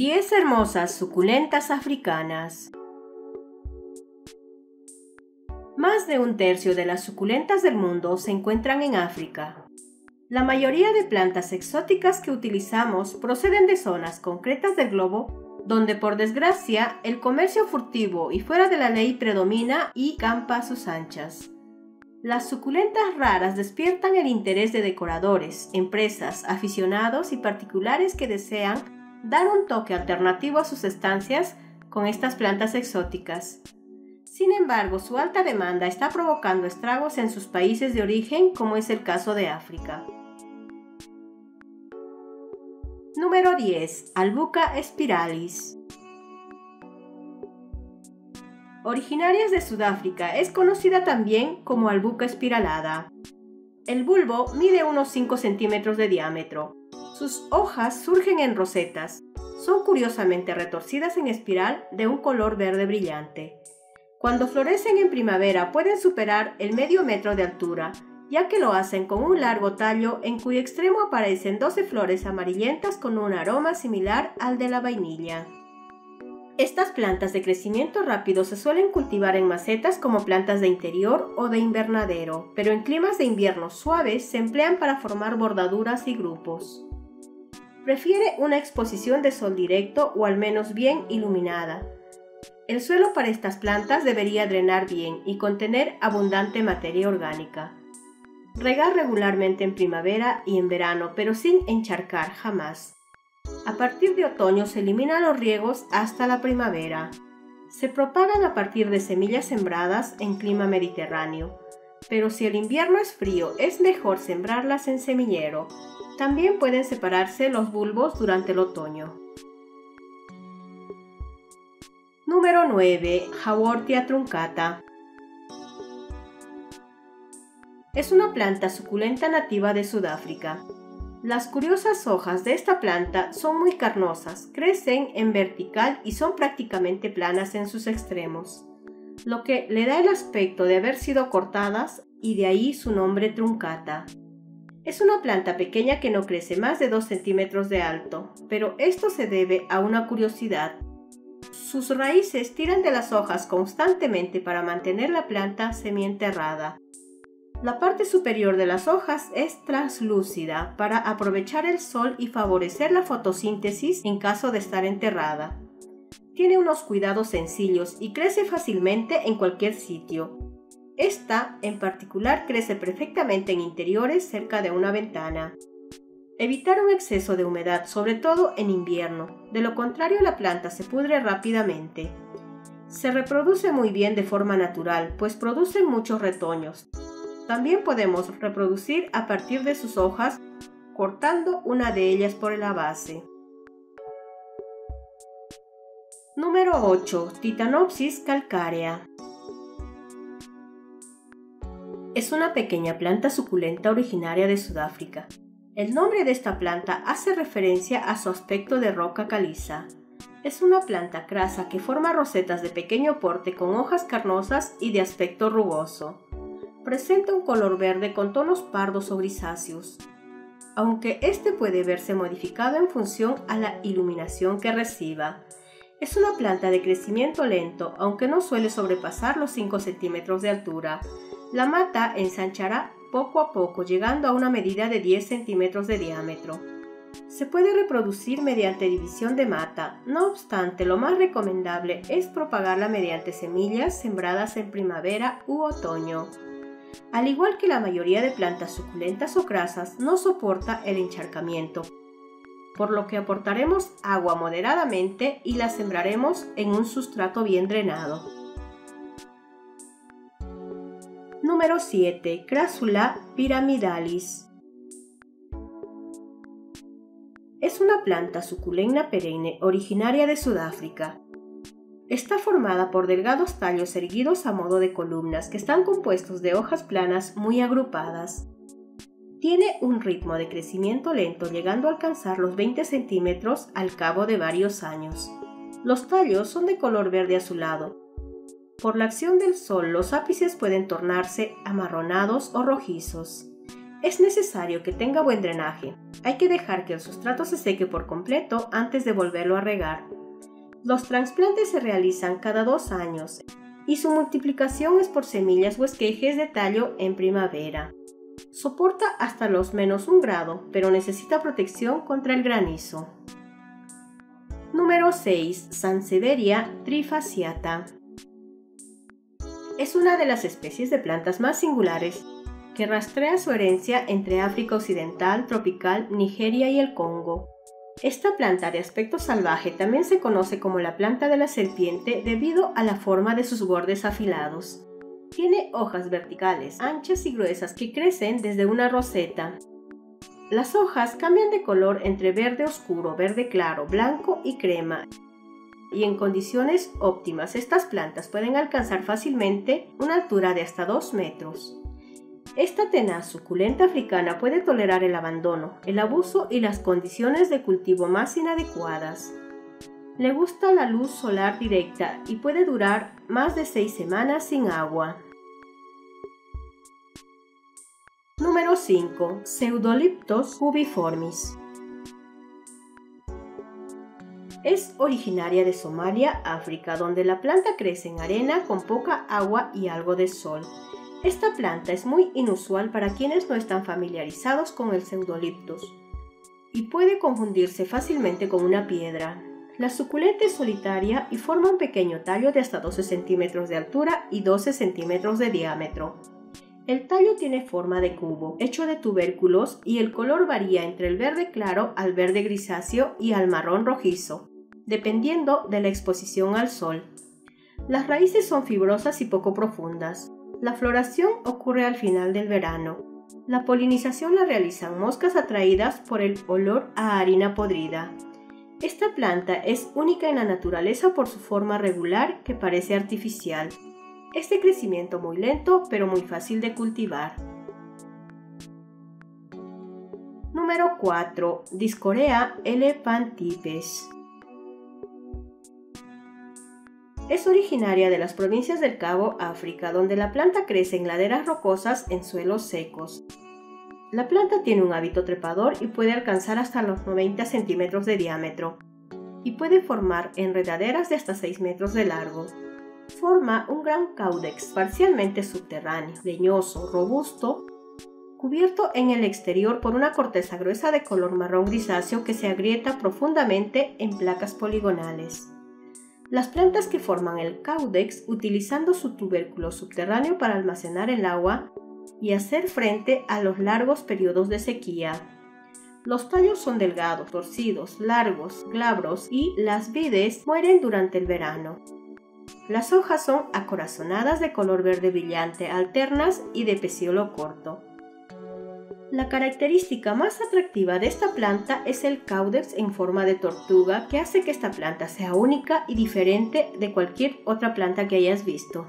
10 hermosas suculentas africanas. Más de un tercio de las suculentas del mundo se encuentran en África. La mayoría de plantas exóticas que utilizamos proceden de zonas concretas del globo donde por desgracia el comercio furtivo y fuera de la ley predomina y campa a sus anchas. Las suculentas raras despiertan el interés de decoradores, empresas, aficionados y particulares que desean dar un toque alternativo a sus estancias con estas plantas exóticas. Sin embargo, su alta demanda está provocando estragos en sus países de origen, como es el caso de África. Número 10. Albuca spiralis. Originarias de Sudáfrica, es conocida también como albuca espiralada. El bulbo mide unos 5 centímetros de diámetro, sus hojas surgen en rosetas. Son curiosamente retorcidas en espiral de un color verde brillante. Cuando florecen en primavera pueden superar el medio metro de altura, ya que lo hacen con un largo tallo en cuyo extremo aparecen 12 flores amarillentas con un aroma similar al de la vainilla. Estas plantas de crecimiento rápido se suelen cultivar en macetas como plantas de interior o de invernadero, pero en climas de invierno suaves se emplean para formar bordaduras y grupos. Prefiere una exposición de sol directo o al menos bien iluminada. El suelo para estas plantas debería drenar bien y contener abundante materia orgánica. Regar regularmente en primavera y en verano, pero sin encharcar jamás. A partir de otoño se eliminan los riegos hasta la primavera. Se propagan a partir de semillas sembradas en clima mediterráneo, pero si el invierno es frío es mejor sembrarlas en semillero, también pueden separarse los bulbos durante el otoño. Número 9. Haworthia truncata. Es una planta suculenta nativa de Sudáfrica. Las curiosas hojas de esta planta son muy carnosas, crecen en vertical y son prácticamente planas en sus extremos, lo que le da el aspecto de haber sido cortadas y de ahí su nombre truncata. Es una planta pequeña que no crece más de 2 centímetros de alto, pero esto se debe a una curiosidad. Sus raíces tiran de las hojas constantemente para mantener la planta semienterrada. La parte superior de las hojas es translúcida para aprovechar el sol y favorecer la fotosíntesis en caso de estar enterrada. Tiene unos cuidados sencillos y crece fácilmente en cualquier sitio, esta, en particular, crece perfectamente en interiores cerca de una ventana. Evitar un exceso de humedad, sobre todo en invierno, de lo contrario la planta se pudre rápidamente. Se reproduce muy bien de forma natural, pues produce muchos retoños. También podemos reproducir a partir de sus hojas, cortando una de ellas por la base. Número 8. Titanopsis calcárea. Es una pequeña planta suculenta originaria de Sudáfrica. El nombre de esta planta hace referencia a su aspecto de roca caliza. Es una planta crasa que forma rosetas de pequeño porte con hojas carnosas y de aspecto rugoso. Presenta un color verde con tonos pardos o grisáceos, aunque este puede verse modificado en función a la iluminación que reciba. Es una planta de crecimiento lento, aunque no suele sobrepasar los 5 centímetros de altura la mata ensanchará poco a poco llegando a una medida de 10 centímetros de diámetro. Se puede reproducir mediante división de mata, no obstante lo más recomendable es propagarla mediante semillas sembradas en primavera u otoño. Al igual que la mayoría de plantas suculentas o crasas, no soporta el encharcamiento, por lo que aportaremos agua moderadamente y la sembraremos en un sustrato bien drenado. Número 7. Crassula pyramidalis. Es una planta suculenta perenne originaria de Sudáfrica. Está formada por delgados tallos erguidos a modo de columnas que están compuestos de hojas planas muy agrupadas. Tiene un ritmo de crecimiento lento llegando a alcanzar los 20 centímetros al cabo de varios años. Los tallos son de color verde azulado por la acción del sol, los ápices pueden tornarse amarronados o rojizos. Es necesario que tenga buen drenaje. Hay que dejar que el sustrato se seque por completo antes de volverlo a regar. Los trasplantes se realizan cada dos años y su multiplicación es por semillas o esquejes de tallo en primavera. Soporta hasta los menos un grado, pero necesita protección contra el granizo. Número 6. Sansevieria trifasciata. Es una de las especies de plantas más singulares que rastrea su herencia entre África Occidental, tropical, Nigeria y el Congo. Esta planta de aspecto salvaje también se conoce como la planta de la serpiente debido a la forma de sus bordes afilados. Tiene hojas verticales, anchas y gruesas que crecen desde una roseta. Las hojas cambian de color entre verde oscuro, verde claro, blanco y crema. Y en condiciones óptimas estas plantas pueden alcanzar fácilmente una altura de hasta 2 metros. Esta tenaz suculenta africana puede tolerar el abandono, el abuso y las condiciones de cultivo más inadecuadas. Le gusta la luz solar directa y puede durar más de 6 semanas sin agua. Número 5. Pseudoliptos cubiformis. Es originaria de Somalia, África, donde la planta crece en arena con poca agua y algo de sol. Esta planta es muy inusual para quienes no están familiarizados con el pseudoliptus y puede confundirse fácilmente con una piedra. La suculenta es solitaria y forma un pequeño tallo de hasta 12 centímetros de altura y 12 centímetros de diámetro. El tallo tiene forma de cubo, hecho de tubérculos y el color varía entre el verde claro al verde grisáceo y al marrón rojizo, dependiendo de la exposición al sol. Las raíces son fibrosas y poco profundas. La floración ocurre al final del verano. La polinización la realizan moscas atraídas por el olor a harina podrida. Esta planta es única en la naturaleza por su forma regular que parece artificial. Es de crecimiento muy lento, pero muy fácil de cultivar. Número 4. Discorea elepantipes. Es originaria de las provincias del Cabo, África, donde la planta crece en laderas rocosas en suelos secos. La planta tiene un hábito trepador y puede alcanzar hasta los 90 centímetros de diámetro y puede formar enredaderas de hasta 6 metros de largo forma un gran caudex parcialmente subterráneo, leñoso, robusto, cubierto en el exterior por una corteza gruesa de color marrón grisáceo que se agrieta profundamente en placas poligonales. Las plantas que forman el caudex utilizando su tubérculo subterráneo para almacenar el agua y hacer frente a los largos periodos de sequía. Los tallos son delgados, torcidos, largos, glabros y las vides mueren durante el verano. Las hojas son acorazonadas de color verde brillante, alternas y de pecíolo corto. La característica más atractiva de esta planta es el caudex en forma de tortuga que hace que esta planta sea única y diferente de cualquier otra planta que hayas visto.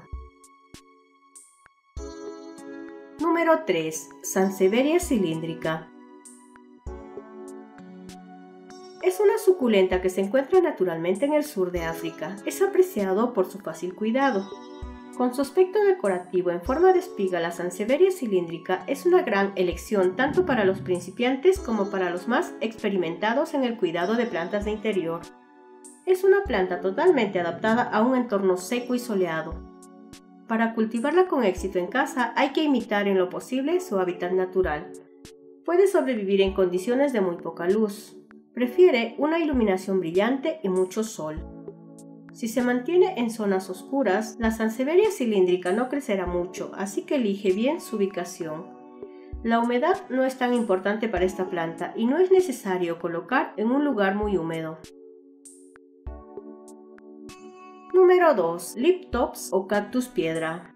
Número 3. Sansevieria cilíndrica. Es una suculenta que se encuentra naturalmente en el sur de África. Es apreciado por su fácil cuidado. Con su aspecto decorativo en forma de espiga, la Sansevieria cilíndrica es una gran elección tanto para los principiantes como para los más experimentados en el cuidado de plantas de interior. Es una planta totalmente adaptada a un entorno seco y soleado. Para cultivarla con éxito en casa hay que imitar en lo posible su hábitat natural. Puede sobrevivir en condiciones de muy poca luz, Prefiere una iluminación brillante y mucho sol. Si se mantiene en zonas oscuras, la sansevieria cilíndrica no crecerá mucho, así que elige bien su ubicación. La humedad no es tan importante para esta planta y no es necesario colocar en un lugar muy húmedo. Número 2. Liptops o cactus piedra.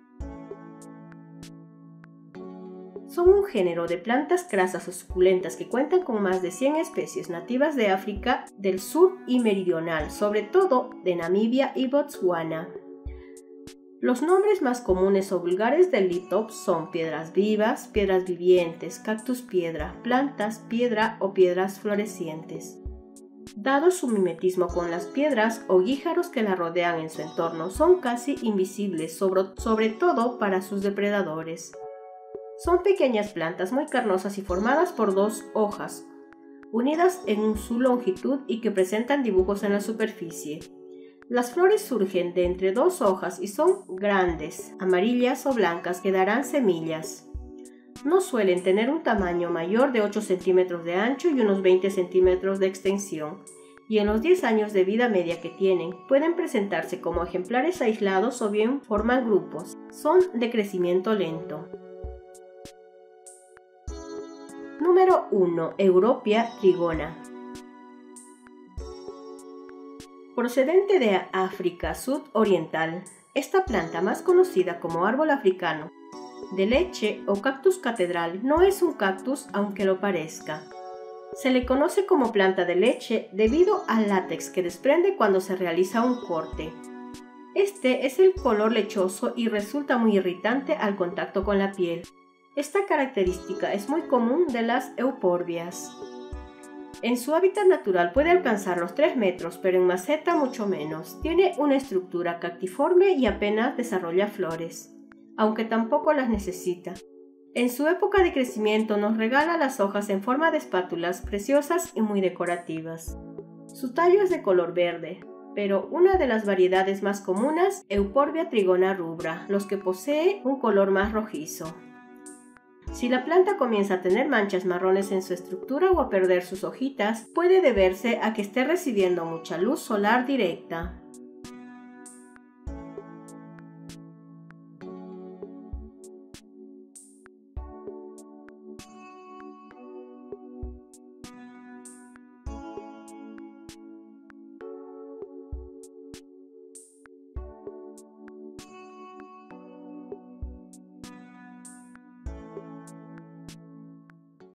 son un género de plantas crasas o suculentas que cuentan con más de 100 especies nativas de África del sur y meridional, sobre todo de Namibia y Botswana. Los nombres más comunes o vulgares del litop son piedras vivas, piedras vivientes, cactus piedra, plantas piedra o piedras florecientes. Dado su mimetismo con las piedras o guíjaros que la rodean en su entorno, son casi invisibles, sobre todo para sus depredadores. Son pequeñas plantas muy carnosas y formadas por dos hojas, unidas en su longitud y que presentan dibujos en la superficie. Las flores surgen de entre dos hojas y son grandes, amarillas o blancas que darán semillas. No suelen tener un tamaño mayor de 8 centímetros de ancho y unos 20 centímetros de extensión, y en los 10 años de vida media que tienen pueden presentarse como ejemplares aislados o bien forman grupos. Son de crecimiento lento. Número 1. Europea trigona. Procedente de África sudoriental, esta planta más conocida como árbol africano de leche o cactus catedral no es un cactus aunque lo parezca. Se le conoce como planta de leche debido al látex que desprende cuando se realiza un corte. Este es el color lechoso y resulta muy irritante al contacto con la piel. Esta característica es muy común de las euporbias. En su hábitat natural puede alcanzar los 3 metros, pero en maceta mucho menos. Tiene una estructura cactiforme y apenas desarrolla flores, aunque tampoco las necesita. En su época de crecimiento nos regala las hojas en forma de espátulas preciosas y muy decorativas. Su tallo es de color verde, pero una de las variedades más comunes, Euporbia trigona rubra, los que posee un color más rojizo. Si la planta comienza a tener manchas marrones en su estructura o a perder sus hojitas, puede deberse a que esté recibiendo mucha luz solar directa.